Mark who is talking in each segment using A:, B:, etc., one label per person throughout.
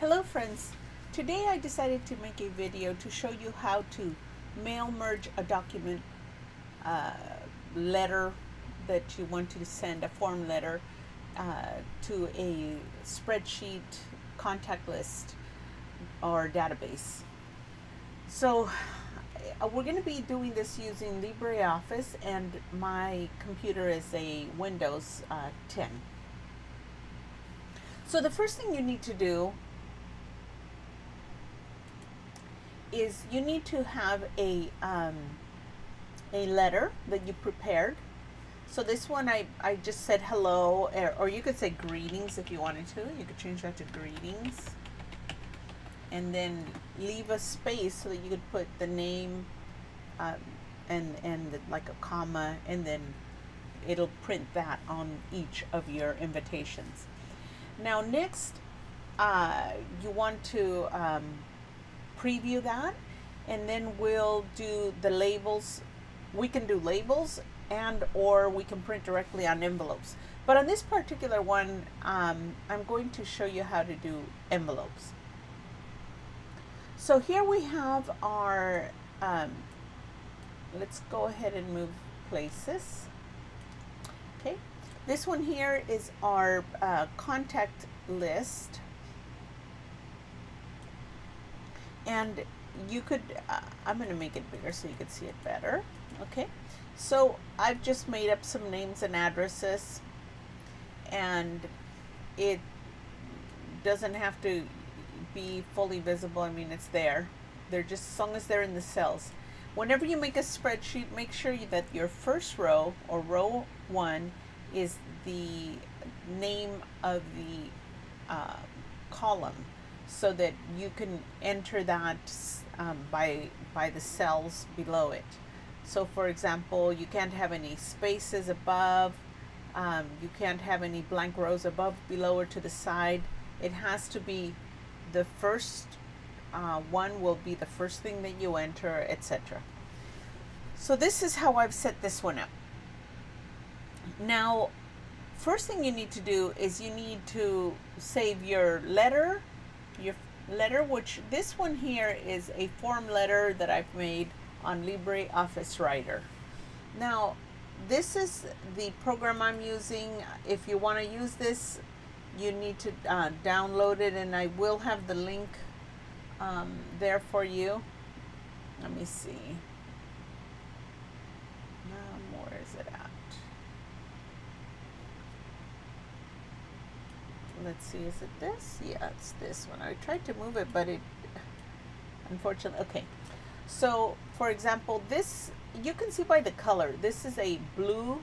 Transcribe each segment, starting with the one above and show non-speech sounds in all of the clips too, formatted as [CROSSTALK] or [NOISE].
A: Hello friends, today I decided to make a video to show you how to mail merge a document uh, letter that you want to send, a form letter uh, to a spreadsheet, contact list, or database. So uh, we're going to be doing this using LibreOffice and my computer is a Windows uh, 10. So the first thing you need to do is you need to have a um, a letter that you prepared. So this one I, I just said hello, or, or you could say greetings if you wanted to. You could change that to greetings. And then leave a space so that you could put the name um, and, and like a comma, and then it'll print that on each of your invitations. Now next, uh, you want to um, preview that and then we'll do the labels. We can do labels and or we can print directly on envelopes. But on this particular one um, I'm going to show you how to do envelopes. So here we have our um, let's go ahead and move places. Okay. This one here is our uh, contact list and you could uh, I'm gonna make it bigger so you can see it better okay? So I've just made up some names and addresses and it doesn't have to be fully visible I mean it's there. They're just as long as they're in the cells. Whenever you make a spreadsheet make sure that your first row or row one is the name of the uh, column so that you can enter that um, by, by the cells below it. So for example, you can't have any spaces above, um, you can't have any blank rows above, below, or to the side. It has to be the first uh, one will be the first thing that you enter, etc. So this is how I've set this one up. Now, first thing you need to do is you need to save your letter your letter, which this one here is a form letter that I've made on LibreOffice Writer. Now, this is the program I'm using. If you want to use this, you need to uh, download it, and I will have the link um, there for you. Let me see. Let's see, is it this? Yeah, it's this one. I tried to move it, but it, unfortunately, okay. So, for example, this, you can see by the color, this is a blue,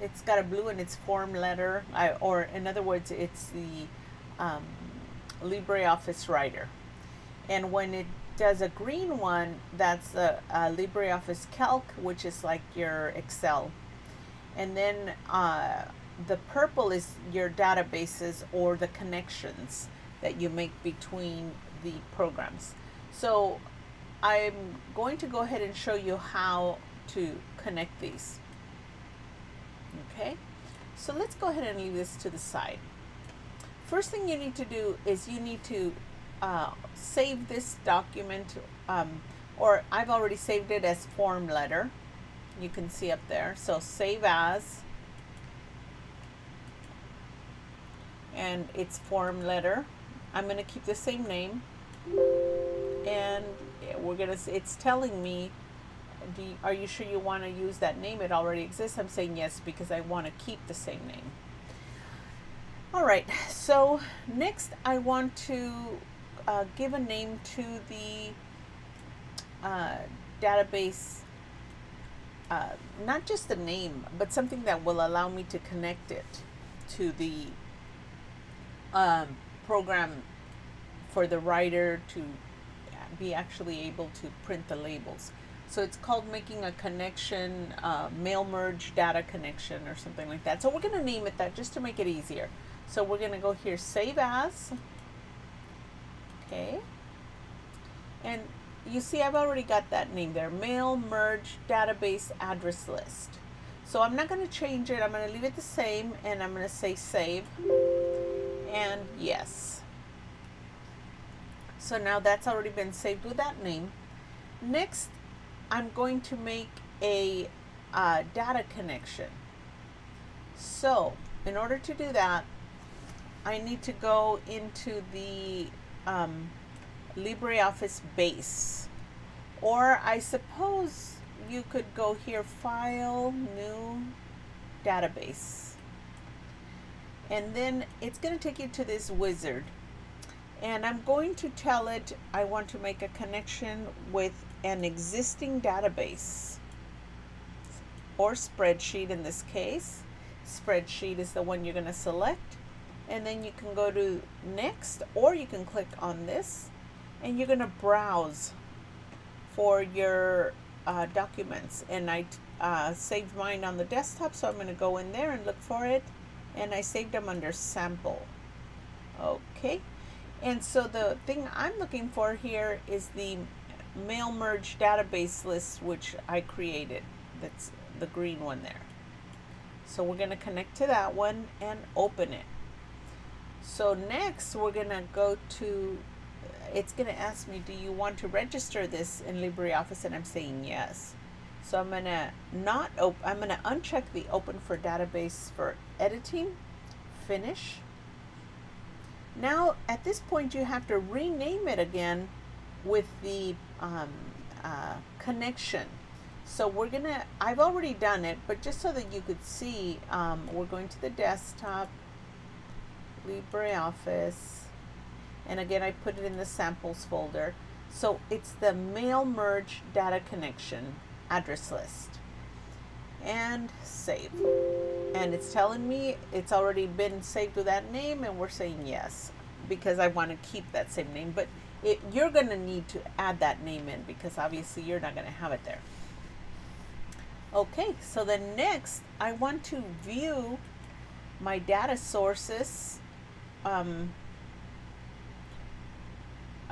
A: it's got a blue in its form letter, I, or in other words, it's the um, LibreOffice Writer. And when it does a green one, that's a, a LibreOffice Calc, which is like your Excel. And then uh, the purple is your databases or the connections that you make between the programs. So I'm going to go ahead and show you how to connect these. Okay, so let's go ahead and leave this to the side. First thing you need to do is you need to uh, save this document, um, or I've already saved it as form letter. You can see up there. So save as, and its form letter. I'm going to keep the same name and we're going to, it's telling me, are you sure you want to use that name? It already exists. I'm saying yes because I want to keep the same name. All right, so next I want to uh, give a name to the uh, database, uh, not just the name, but something that will allow me to connect it to the um, program for the writer to be actually able to print the labels. So it's called making a connection, uh, mail merge data connection or something like that. So we're going to name it that just to make it easier. So we're going to go here, save as. Okay. And you see I've already got that name there, mail merge database address list. So I'm not going to change it. I'm going to leave it the same and I'm going to say save and yes. So now that's already been saved with that name. Next, I'm going to make a uh, data connection. So in order to do that, I need to go into the um, LibreOffice base. Or I suppose you could go here, File, New, Database. And then it's going to take you to this wizard. And I'm going to tell it I want to make a connection with an existing database or spreadsheet in this case. Spreadsheet is the one you're going to select. And then you can go to next or you can click on this and you're going to browse for your uh, documents. And I uh, saved mine on the desktop, so I'm going to go in there and look for it. And I saved them under sample. Okay. And so the thing I'm looking for here is the mail merge database list, which I created. That's the green one there. So we're going to connect to that one and open it. So next we're going to go to it's going to ask me, do you want to register this in LibreOffice? And I'm saying yes. So I'm going to not open, I'm going to uncheck the open for database for editing, finish. Now, at this point, you have to rename it again with the um, uh, connection. So we're going to, I've already done it, but just so that you could see, um, we're going to the desktop, LibreOffice, and again I put it in the samples folder so it's the mail merge data connection address list. And save. And it's telling me it's already been saved with that name and we're saying yes because I want to keep that same name. But it, you're going to need to add that name in because obviously you're not going to have it there. Okay so then next I want to view my data sources um,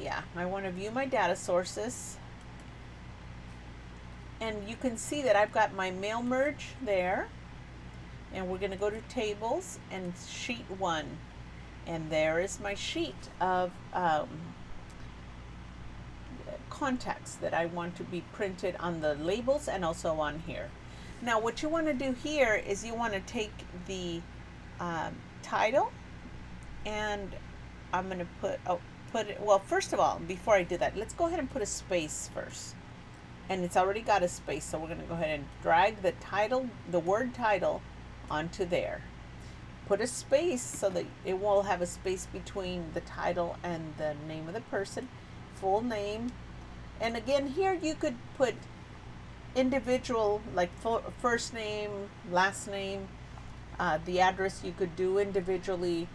A: yeah, I want to view my data sources. And you can see that I've got my mail merge there. And we're going to go to tables and sheet one. And there is my sheet of um, contacts that I want to be printed on the labels and also on here. Now what you want to do here is you want to take the um, title and I'm going to put, oh, put it, well, first of all, before I do that, let's go ahead and put a space first. And it's already got a space, so we're going to go ahead and drag the title, the word title, onto there. Put a space so that it will have a space between the title and the name of the person, full name. And again, here you could put individual, like first name, last name, uh, the address you could do individually,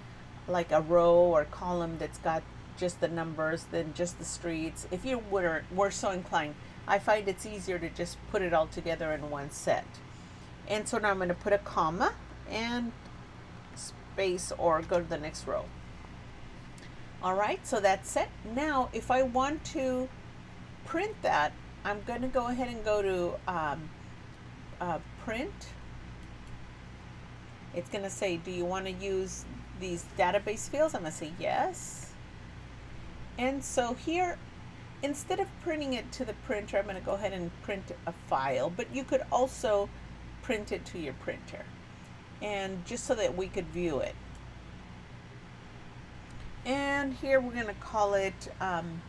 A: like a row or column that's got just the numbers then just the streets. If you were, were so inclined, I find it's easier to just put it all together in one set. And so now I'm going to put a comma and space or go to the next row. All right, so that's it. Now, if I want to print that, I'm going to go ahead and go to um, uh, print. It's going to say, do you want to use these database fields? I'm going to say yes. And so here, instead of printing it to the printer, I'm going to go ahead and print a file, but you could also print it to your printer. And just so that we could view it. And here we're going to call it um,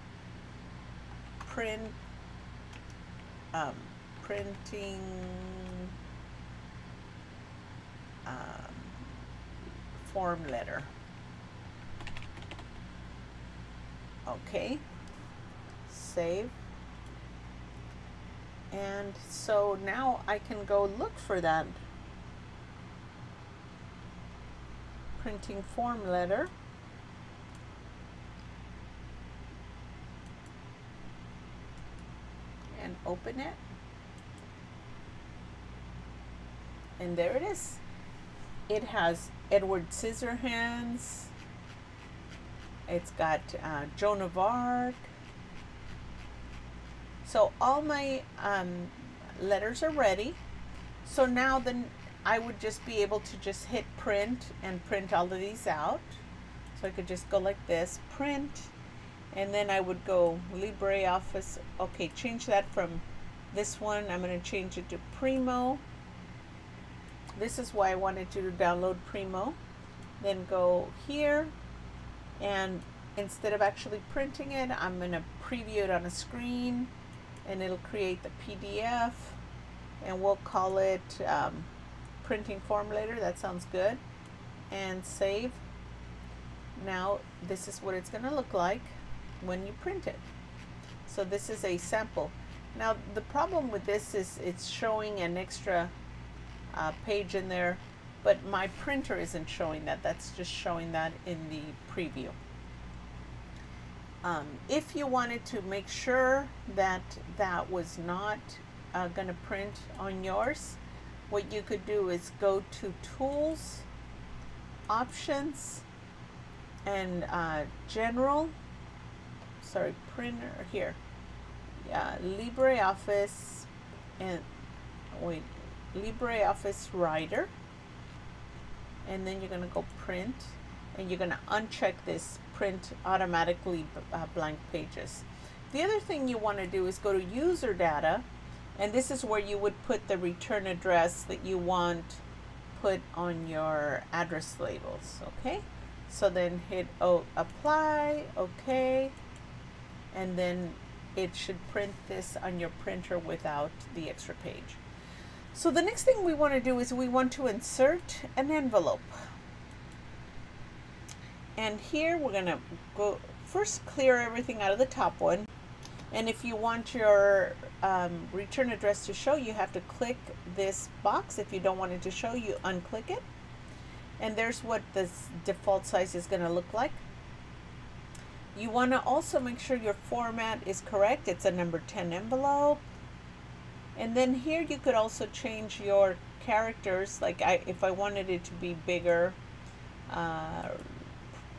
A: print, um, printing um, form letter. okay save. And so now I can go look for that printing form letter. And open it. And there it is. It has Edward Scissorhands. It's got uh, Joan of Arc. So all my um, letters are ready. So now then I would just be able to just hit print and print all of these out. So I could just go like this, print, and then I would go LibreOffice. Okay, change that from this one. I'm going to change it to Primo. This is why I wanted you to download Primo. Then go here and instead of actually printing it, I'm going to preview it on a screen and it'll create the PDF and we'll call it um, printing formulator. That sounds good. And save. Now this is what it's going to look like when you print it. So this is a sample. Now the problem with this is it's showing an extra uh, page in there, but my printer isn't showing that. That's just showing that in the preview. Um, if you wanted to make sure that that was not uh, going to print on yours, what you could do is go to Tools, Options, and uh, General, sorry, Printer, here, yeah, LibreOffice, and wait, LibreOffice Writer, and then you're going to go Print, and you're going to uncheck this print automatically uh, blank pages. The other thing you want to do is go to user data and this is where you would put the return address that you want put on your address labels okay? So then hit oh, apply okay? And then it should print this on your printer without the extra page. So the next thing we want to do is we want to insert an envelope and here we're going to go first clear everything out of the top one. And if you want your um, return address to show, you have to click this box. If you don't want it to show, you unclick it. And there's what this default size is going to look like. You want to also make sure your format is correct. It's a number 10 envelope. And then here you could also change your characters. Like I, if I wanted it to be bigger, uh,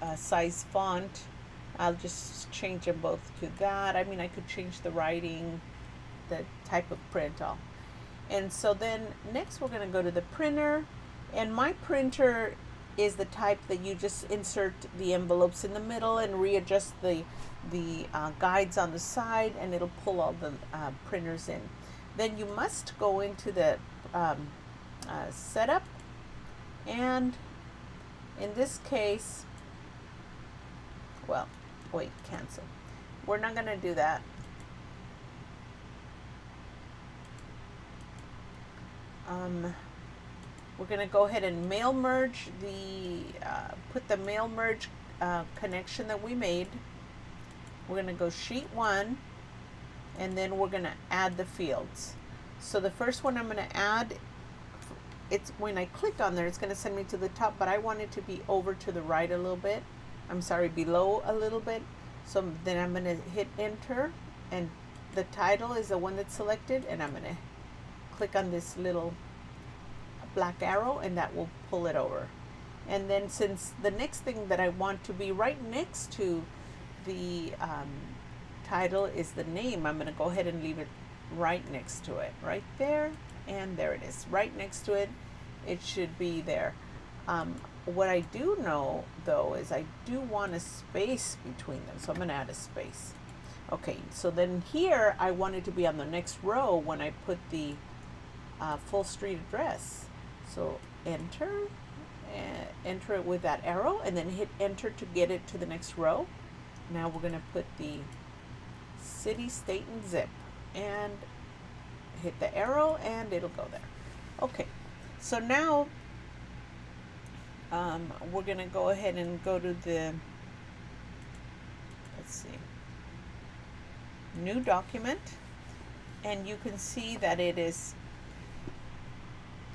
A: uh, size font. I'll just change them both to that. I mean, I could change the writing, the type of print all. And so then next we're going to go to the printer. And my printer is the type that you just insert the envelopes in the middle and readjust the, the uh, guides on the side and it'll pull all the uh, printers in. Then you must go into the um, uh, setup and in this case well, wait, cancel. We're not going to do that. Um, we're going to go ahead and mail merge the, uh, put the mail merge uh, connection that we made. We're going to go sheet one and then we're going to add the fields. So the first one I'm going to add, it's when I click on there, it's going to send me to the top, but I want it to be over to the right a little bit. I'm sorry, below a little bit. So then I'm going to hit enter and the title is the one that's selected and I'm going to click on this little black arrow and that will pull it over. And then since the next thing that I want to be right next to the um, title is the name, I'm going to go ahead and leave it right next to it, right there, and there it is, right next to it. It should be there. Um, what I do know though is I do want a space between them. So I'm going to add a space. Okay, so then here I want it to be on the next row when I put the uh, full street address. So enter, uh, enter it with that arrow and then hit enter to get it to the next row. Now we're going to put the city, state, and zip and hit the arrow and it'll go there. Okay, so now um, we're going to go ahead and go to the, let's see, new document. And you can see that it is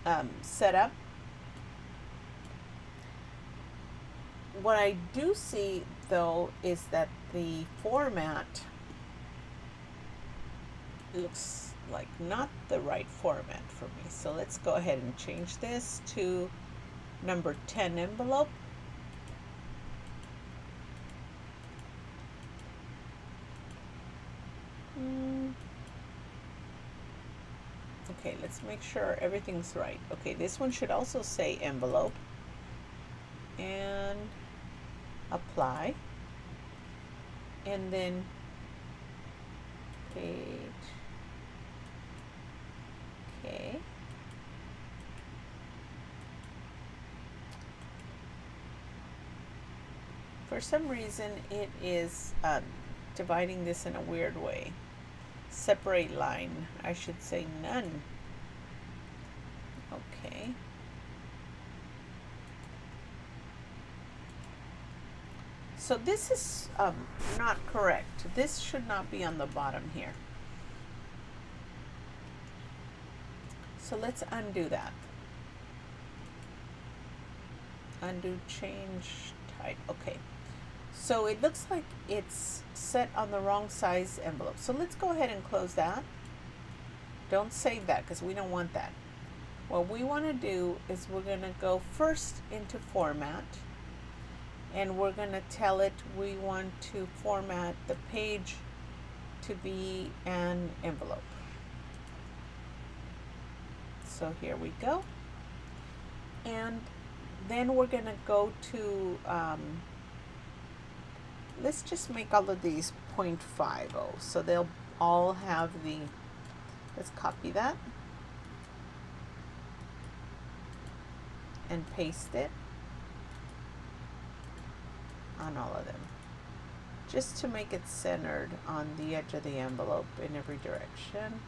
A: um, set up. What I do see though is that the format looks like not the right format for me. So let's go ahead and change this to number 10 envelope. Hmm. Okay, let's make sure everything's right. Okay, this one should also say envelope. And apply. and then okay for some reason it is uh, dividing this in a weird way separate line I should say none okay So this is um, not correct. This should not be on the bottom here. So let's undo that. Undo change type. Okay. So it looks like it's set on the wrong size envelope. So let's go ahead and close that. Don't save that because we don't want that. What we want to do is we're going to go first into format and we're going to tell it we want to format the page to be an envelope. So here we go. And then we're going to go to, um, let's just make all of these 0.50. So they'll all have the, let's copy that and paste it on all of them just to make it centered on the edge of the envelope in every direction.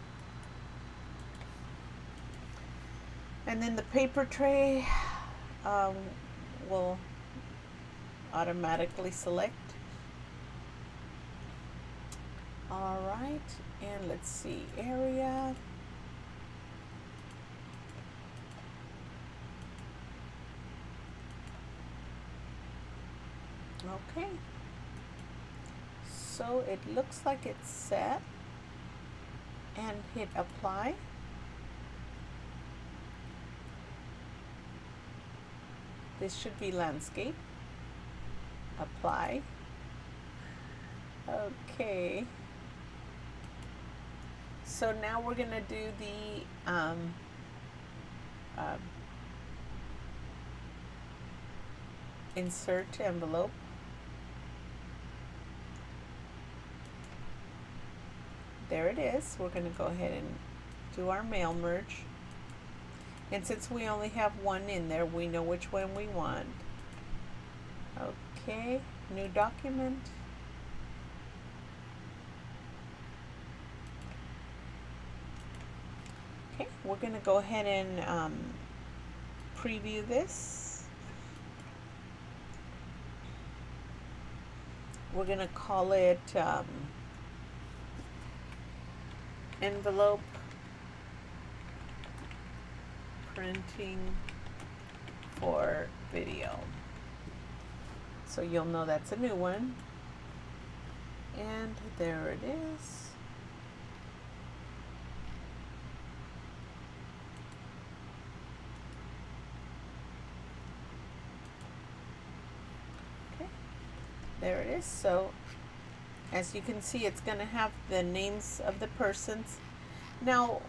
A: And then the paper tray um, will automatically select. All right, and let's see, area. Okay. So it looks like it's set and hit apply. This should be landscape. Apply. Okay. So now we're going to do the um, uh, insert envelope. there it is. We're going to go ahead and do our mail merge. And since we only have one in there, we know which one we want. Okay, new document. Okay, we're going to go ahead and um, preview this. We're going to call it um, envelope printing for video. So you'll know that's a new one. And there it is. Okay, there it is. So as you can see, it's going to have the names of the persons. Now,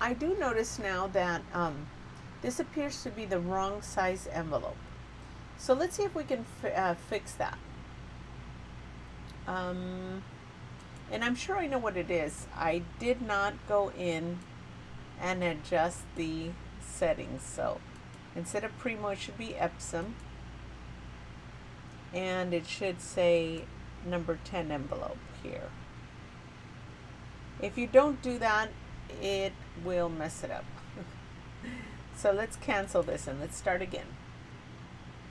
A: I do notice now that um, this appears to be the wrong size envelope. So let's see if we can uh, fix that. Um, and I'm sure I know what it is. I did not go in and adjust the settings. So instead of Primo, it should be Epson. And it should say number 10 envelope here. If you don't do that, it will mess it up. [LAUGHS] so let's cancel this and let's start again.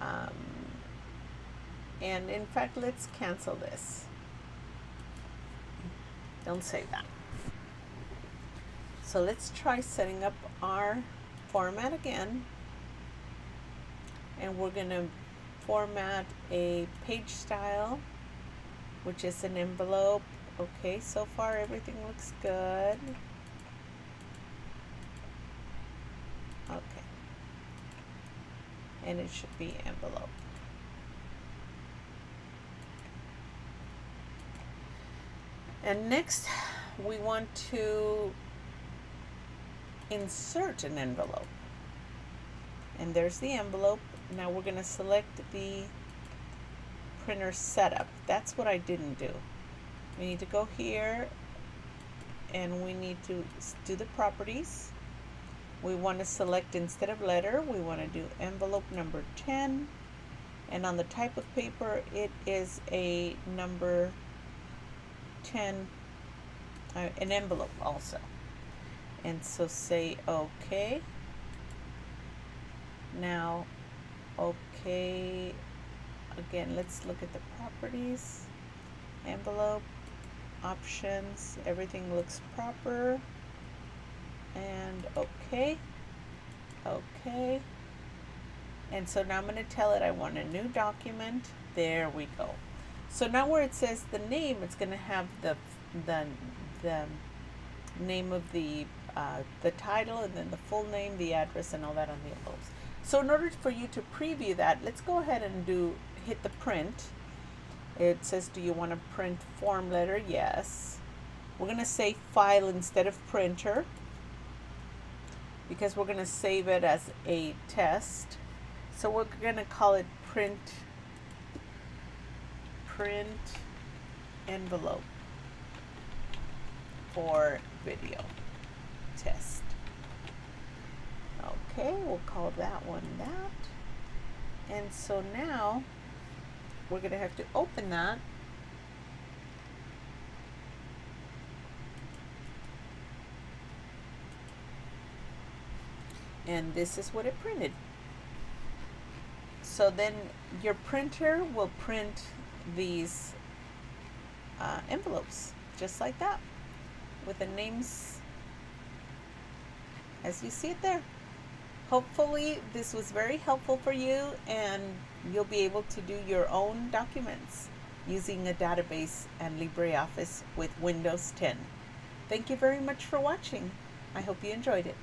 A: Um, and in fact, let's cancel this. Don't save that. So let's try setting up our format again. And we're going to format a page style which is an envelope. Okay, so far everything looks good. Okay. And it should be envelope. And next, we want to insert an envelope. And there's the envelope. Now we're going to select the printer setup. That's what I didn't do. We need to go here and we need to do the properties. We want to select instead of letter, we want to do envelope number 10. And on the type of paper, it is a number 10, uh, an envelope also. And so say okay. Now, okay, again, let's look at the properties. Envelope, options, everything looks proper. And okay, okay. And so now I'm going to tell it I want a new document. There we go. So now where it says the name, it's going to have the, the, the name of the, uh, the title and then the full name, the address, and all that on the envelopes. So in order for you to preview that, let's go ahead and do hit the print. It says, do you want to print form letter? Yes. We're going to say file instead of printer because we're going to save it as a test. So we're going to call it print print envelope for video test. Okay, we'll call that one that. And so now we're going to have to open that. And this is what it printed. So then your printer will print these uh, envelopes just like that with the names as you see it there. Hopefully this was very helpful for you and you'll be able to do your own documents using a database and LibreOffice with Windows 10. Thank you very much for watching. I hope you enjoyed it.